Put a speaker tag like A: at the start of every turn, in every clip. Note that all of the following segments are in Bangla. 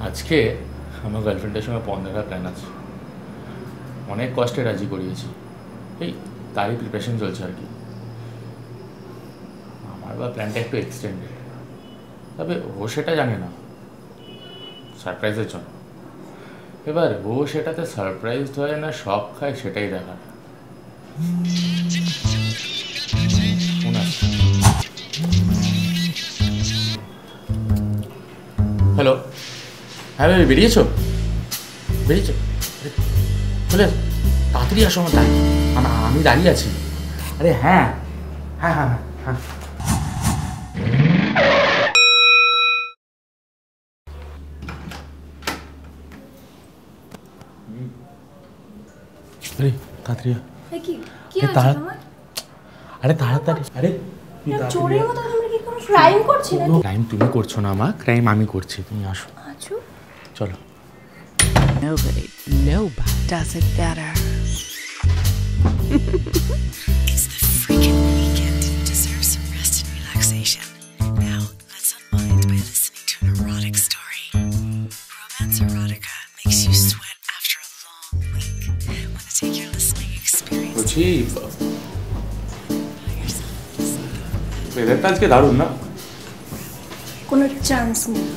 A: আজকে আমার গার্লফ্রেন্ডের সঙ্গে পণ দেখার প্ল্যান আছে। অনেক কষ্টে রাজি করিয়েছি। এই, তারই প্রিপারেশন চলছে আর কি। আমার বা প্ল্যানটা একটু এক্সটেন্ডেড তবে ও সেটা জানে না। সারপ্রাইজের জন্য। এবার ও সেটাতে সারপ্রাইজ হয় না, সব খায় সেটাই দেখার। হ্যালো হ্যাঁ ভাই বেরিয়েছো? বেরিয়েছো? চলে। তাড়াতাড়ি আসো আমার আমি- দাঁড়িয়ে আছি। আরে হ্যাঁ হ্যাঁ হ্যাঁ হ্যাঁ আরে তাড়াতাড়ি
B: কি কি হয়েছে তোমার?
A: আরে তাড়াতাড়ি আরে তুই
B: এরকম
A: তাড়াতাড়ি
B: চোরের মতো তোমরা কি কোনো ক্রাইম করছি না
A: ক্রাইম তুমি করছ না মা। ক্রাইম আমি করছি। তুমি আসো।
B: আছো
A: চলো
C: Nobody, nobody does it better.
D: It's the freaking weekend and deserves some rest and relaxation. Now, let's unwind by listening to an erotic story. Romance erotica makes you sweat after a long week. Want to take your listening experience
A: বলছি
D: by yourself to sleep.
A: ওয়েদারটা আজকে দারুণ না
B: কোনো চান্স নেই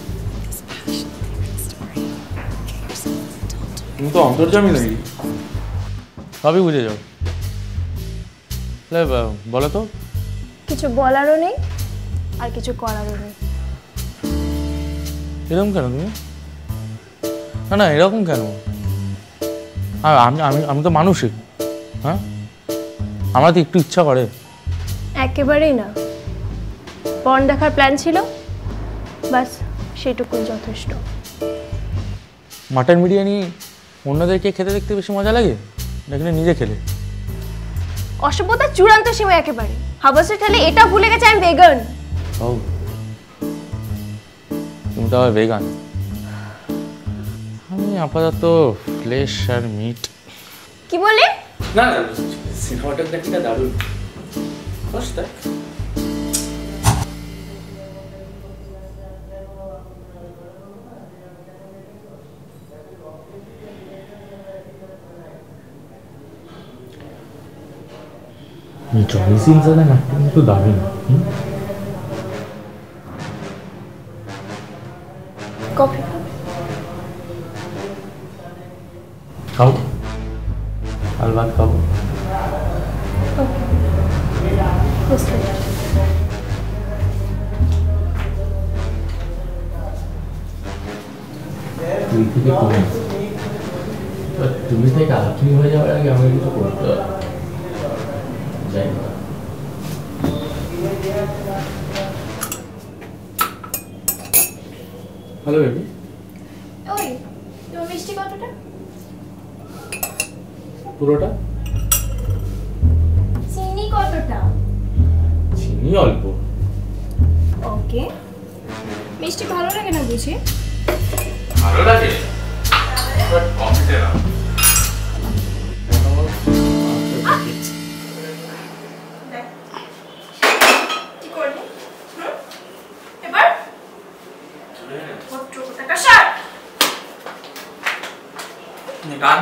A: তুমি তো অন্তর্জামী নাকি? সবই বুঝে যাও। বলো তো।
B: কিছু বলারও নেই আর কিছু করারও নেই।
A: এরকম কেন তুমি? না না এরকম কেন? আর আমি আমি আমি তো মানুষই হ্যাঁ? আমার তো একটু ইচ্ছা করে।
B: একেবারেই না। পণ দেখার প্ল্যান ছিল বাস সেটুকুই যথেষ্ট।
A: মাটন বিরিয়ানি অন্যদেরকে খেতে দেখতে বেশি মজা লাগে নাকি না নিজে খেলে?
B: অসভ্যতার চূড়ান্ত সীমা একেবারে। হাবাসে ঠেলে এটা ভুলে গেছে আমি বেগন
A: ও। তুমি তো আবার ভেগান আমি আপাতত ফ্লেশ আর মিট
B: কি বলে
A: না না সিনেমাটার দেখিটা দারুণ। বস দেখ জনি সিং সাথে নাট্য কিন্তু দারুণ হুম?
B: কফি
A: খাও কাল ভাত খাব তুই থেকে তুমি এবার তুমি থেকে আপনি হয়ে যাওয়ার আগে আমাকে কিছু করতে হবে না হ্যালো বেবি
B: ওই তোমার মিষ্টি কতটা?
A: পুরোটা?
B: চিনি কতটা?
A: চিনি অল্প।
B: ওকে। মিষ্টি ভালো লাগে না বুঝি?
A: ভালো লাগে। বাট কমতে না।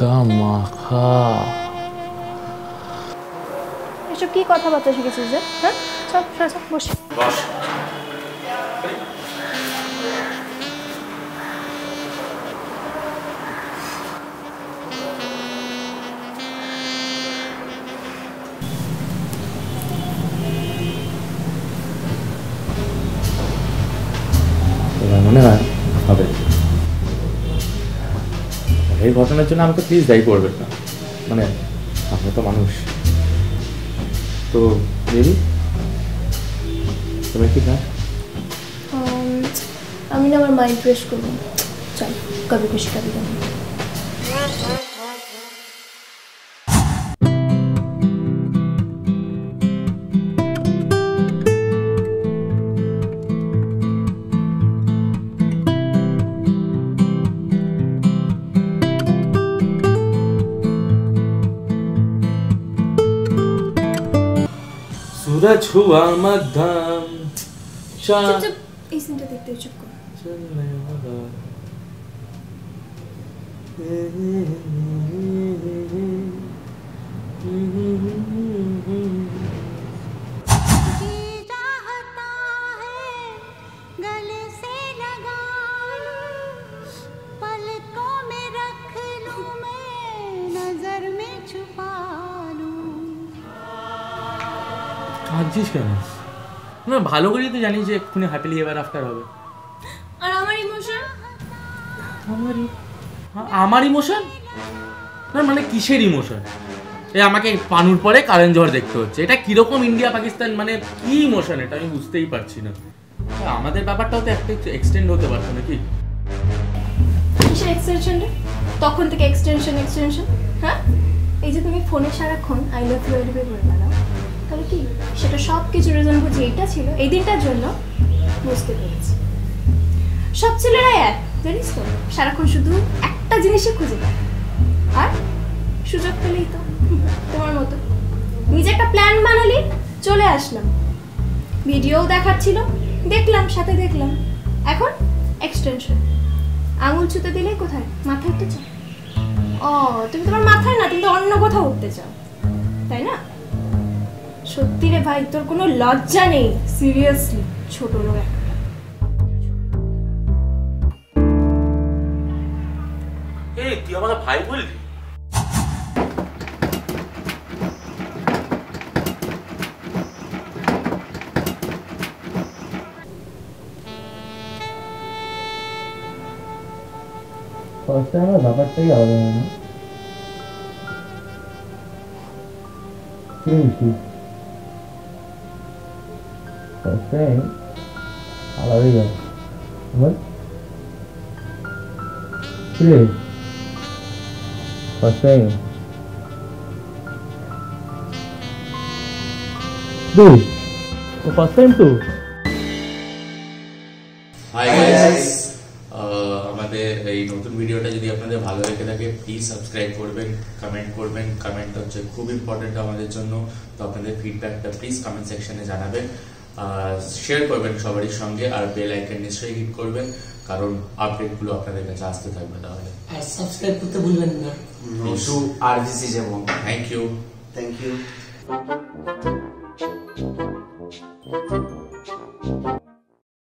A: মাখা
B: এসব কি কথাবার্তা শিখেছিস যে? হ্যাঁ? চল চল চল বসে।
A: বস। মনে হয় হবে। এই ঘটনার জন্য আমাকে প্লিজ দায়ী করবেন না। মানে আমরা তো মানুষ। তো, দেবী তুমি কি না
B: আমি না আমার মাইন্ড ফ্রেশ করব। চল, কবি খুশি কবি
A: ধুরা
B: ছুয়া
A: মাধ্যম।
B: চা এই সিনটা দেখতে চুপ কর।
E: চলে
A: কাঁদছিস কেন? না ভালো করেই তো জানিস যে এক্ষুনি হ্যাপিলি এভার আফটার হবে।
B: আর আমার ইমোশন
A: আমার আমার ইমোশন না মানে কিসের ইমোশন এই আমাকে পানুর পরে কারেন্ট ঝড় দেখতে হচ্ছে। এটা কীরকম ইন্ডিয়া পাকিস্তান মানে কি ইমোশন এটা আমি বুঝতেই পারছি না। আমাদের ব্যাপারটাও তো একটা এক্সটেন্ড হতে পারতো নাকি?
B: কিসের এক্সটেনশনটা তখন থেকে এক্সটেনশন এক্সটেনশন হ্যাঁ? এই যে তুমি ফোনে সারাক্ষণ আই লাভ ইউ বেড়াও তাহলে কি? সেটা সব কিছু রিজন বুঝে এইটা ছিল, এই দিনটার জন্য বুঝতে পেরেছি। সব ছেলেরাই এক, জানিস তো? সারাক্ষণ শুধু একটা জিনিসই খুঁজে পায়। আর সুযোগ পেলেই তো, তোমার মতো। নিজে একটা প্ল্যান বানালি, চলে আসলাম। ভিডিও দেখাচ্ছিল, দেখলাম, সাথে দেখলাম। এখন এক্সটেনশন আঙুল ছুতে দিলেই কোথায়? মাথায় উঠতে চাও ও, তুমি তোমার মাথায় না, তুমি তো অন্য কোথাও উঠতে চাও। সত্যি রে ভাই তোর কোনো লজ্জা নেই? সিরিয়াসলি ছোট লোক একটা।
A: এই তুই আমাকে ভাই বললি? ফার্স্ট টাইমে ব্যাপারটাই আলাদা হয় না কি মিষ্টি ফার্স্ট টাইম আলাদাই হয় বল কি রে ফার্স্ট টাইম দুই তো ফার্স্ট টাইম তো হাই গাইস আমাদের এই নতুন ভিডিওটা যদি আপনাদের ভালো লেগে থাকে প্লিজ সাবস্ক্রাইব করবেন কমেন্ট করবেন। কমেন্ট হচ্ছে খুব ইম্পর্টেন্ট আমাদের জন্য। তো আপনাদের ফিডব্যাকটা প্লিজ কমেন্ট সেকশনে জানাবেন। শেয়ার করবেন সবারই সঙ্গে আর বেল আইকন নিশ্চয়ই হিট করবেন কারণ আপডেটগুলো আপনাদের কাছে আসতে থাকবে তাহলে।
F: আর সাবস্ক্রাইব করতে ভুলবেন না।
G: রসু আরজিসি যেমন।
A: Thank you
G: thank you